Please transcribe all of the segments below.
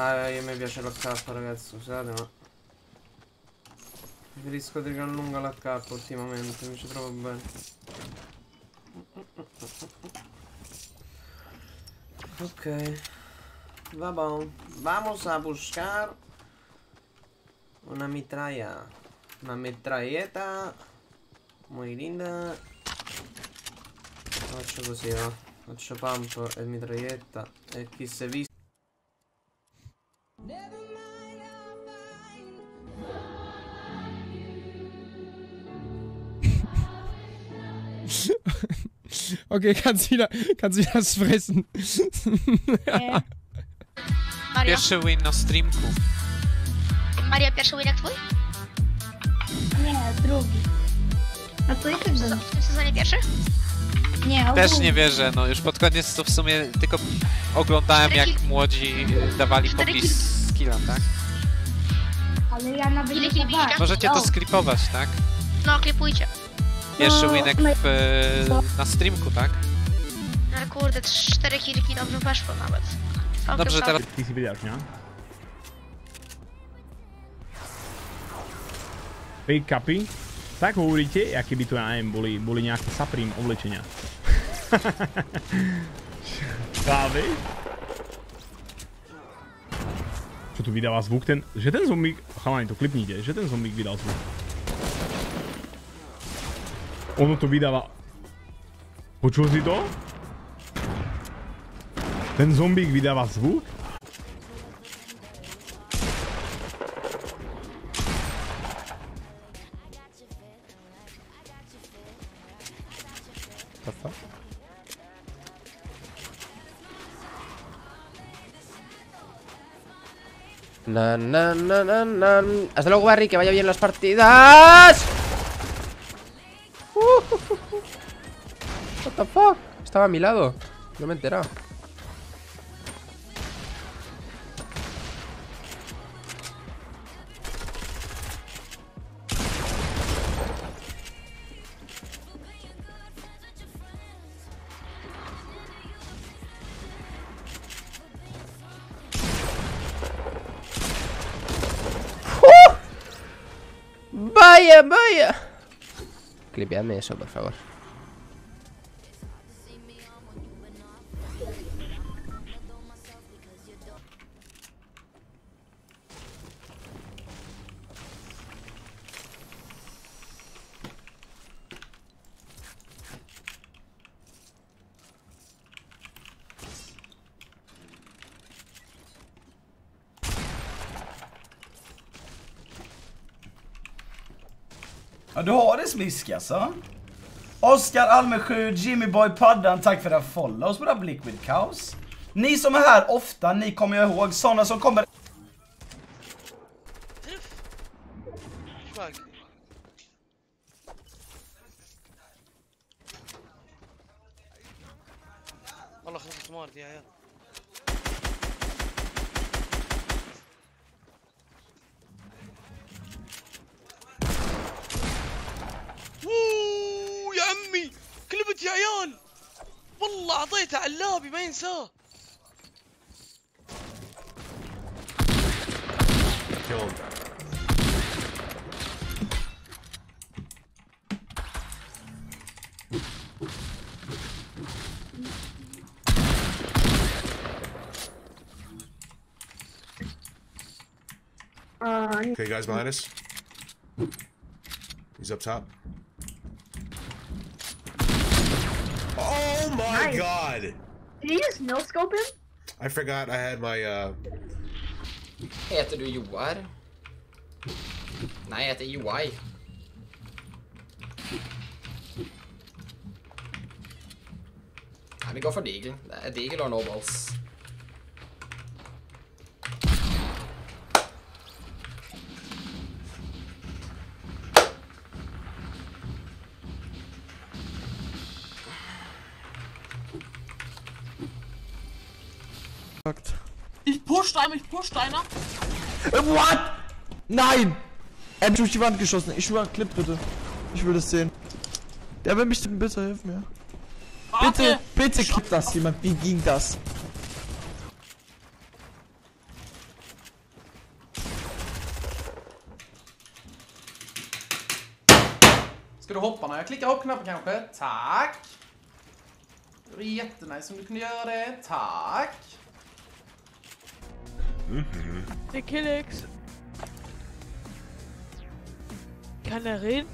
Ah, io mi piace l'HK ragazzi, scusate ma... Preferisco di gran lunga l'HK ultimamente, mi ci trovo bene. Ok. Va bon. Vamos a buscar una mitralla. Una metralleta. Muy linda. Faccio così, va. Faccio pump e mitraglietta. E chi si è visto. Okay, kannst wieder, kannst wieder fressen. Maria, Pierwszy win na streamku. Maria pierwszy win jak twój? Nie, drugi. A to i tak W dobrze. tym sezonie pierwszy? Nie, Też ogólnie. nie wierzę, no już pod koniec to w sumie tylko oglądałem jak młodzi dawali Cztery popis skilla, tak? Ale ja nawet Ile nie kill? Możecie to sklipować, tak? No, klipujcie. No, winek w, na streamku, tak? No ale kurde, cztery kilki dobrze weszło nawet. Całkiem Dobrze, teraz si vydáš, ne? Hej, kapi. Tak hovoríte, aké by tu, ja neviem, boli, boli nejaké saprím oblečenia. Práve. Čo tu vydáva zvuk? Ten, že ten zombík... Chalani, to klipnite, že ten zombík vydal zvuk. Ono to vydáva... Počul si to? Ten zombík vydáva zvuk? Na, na, na, na, na. Hasta luego, Barry, que vaya bien las partidas. What the? Estaba a mi lado. No me he. Vaya, vaya. Clipeadme eso, por favor. Ja, du har det smisk alltså. Oskar Almesjö, Jimmy Boy Paddan, tack för era follows på det här Liquid Kaos. Ni som är här ofta, ni kommer jag ihåg. Såna som kommer... والله خلصت موارد يا عيال والله اعطيته علابي ما ينساه Okay, guys behind us. He's up top. My Nice. god! Did you just no scope him? I forgot I had my uh Heter du Joar? Nej, jag heter Joai. Nej, vi go for the eagle. The eagle or no balls. abgekackt. Ich push einer, ich push einer. Äh, what? Nein! Er hat durch die Wand geschossen. Ich will einen Clip bitte. Ich will das sehen. Der will mich denn bitte helfen, ja. Warte. Bitte, bitte kippt das jemand. Wie ging das? Ska du hoppa när jag klickar hoppknappen kanske? Tack! Det vore jättenice om du kunde göra det. Tack! Det är Killex. Kanarin.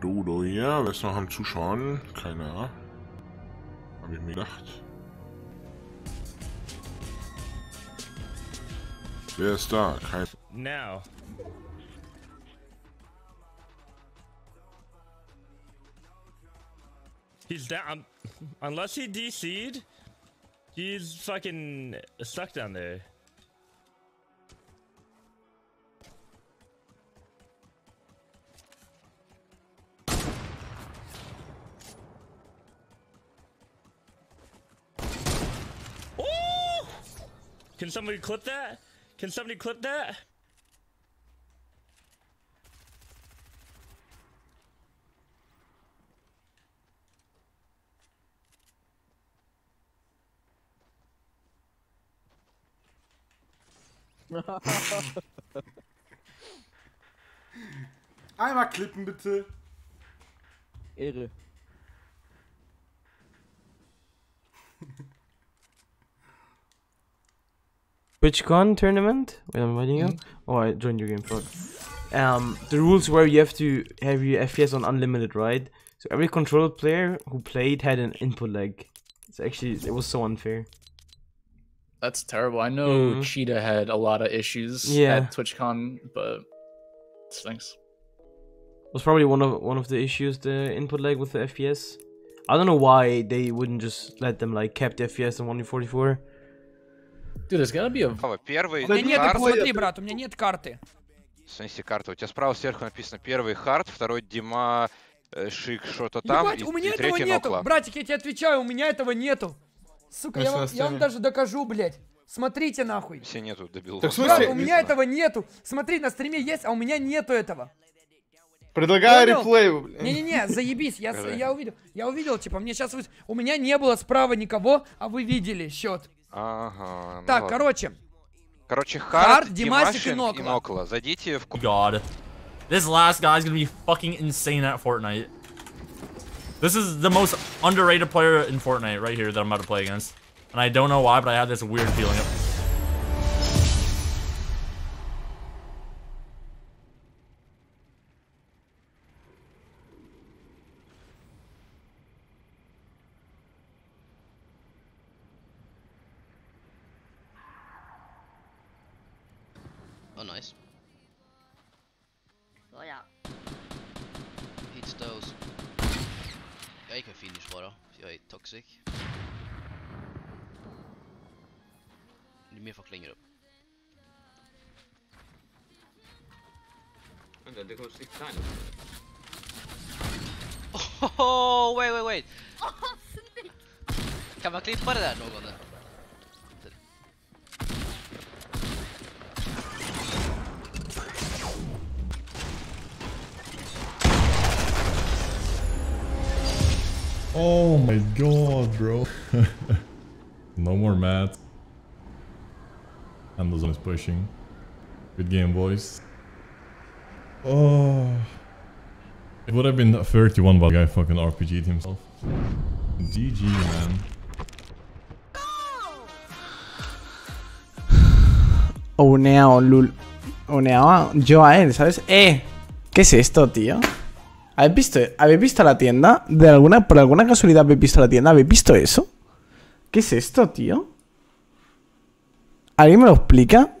Bedodo hier, wer ist noch am Zuschauen? Keiner. Hab ich mir gedacht. Wer ist da? Kein. Now. He's down. Unless he DC'd, he's fucking stuck down there. Can somebody clip that? Can somebody clip that? Einmal klippen bitte. Ehre. TwitchCon tournament? Wait, I'm inviting you. Oh, I joined your game. Fuck. Um, the rules were you have to have your FPS on unlimited, right? So every controller player who played had an input lag. It's actually it was so unfair. That's terrible. I know Mhm. Cheetah had a lot of issues Yeah. at TwitchCon, but it stinks. was probably one of one of the issues the input lag with the FPS. I don't know why they wouldn't just let them like cap the FPS on 144. Dude, there's gotta be a. Первый У меня нет, хард. посмотри, брат, у меня нет карты. В смысле карта? У тебя справа сверху написано первый хард, второй Дима, э, Шик, что-то там, Ебать, и, у меня и этого нету. Нокла. Братик, я тебе отвечаю, у меня этого нету. Сука, я вам, я вам даже докажу, блядь. Смотрите нахуй. Все нету, дебил. Брат, у меня этого нету. Смотри, на стриме есть, а у меня нету этого. Предлагаю Понял? реплей, блин. Не-не-не, заебись, я, с- я увидел, я увидел, типа, мне сейчас... У меня не было справа никого, а вы видели счет. Ага, ну Так, ладно. короче, Короче, Хард, хард, Димасик и Нокла. Нокла. Зайдите в... ку- God. This last guy's gonna be fucking insane at Fortnite. This is the most underrated player in Fortnite right here that I'm about to play against. And I don't know why, but I have this weird feeling. Jag gick med finish bara, för jag är toxic. Det är mer folk längre upp. Vänta, det sitta här Oh, wait, wait, wait! Kan man klippa det där någon? Oh my god, bro. no more mats. Anderson is pushing. Good game, boys. Oh. It would have been 31 but the guy fucking RPG'd himself. GG, man. Uneo, lul. Uneo, yo a él, ¿sabes? ¡Eh! ¿Qué es esto, tío? ¿Habéis visto, ¿Habéis visto la tienda? ¿De alguna, ¿Por alguna casualidad habéis visto la tienda? ¿Habéis visto eso? ¿Qué es esto, tío? ¿Alguien me lo explica?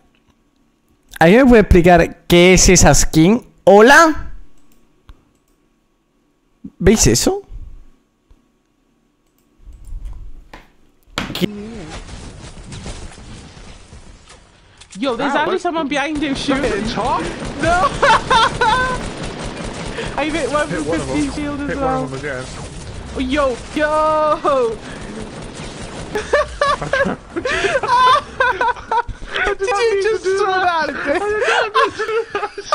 ¿Alguien me puede explicar qué es esa skin? ¿Hola? ¿Veis eso? Yo, there's Ah, actually what? someone behind him shooting. No! I hit one with 15 shield as hit well. One of them again. Oh, yo, yo! Did you just throw that at me?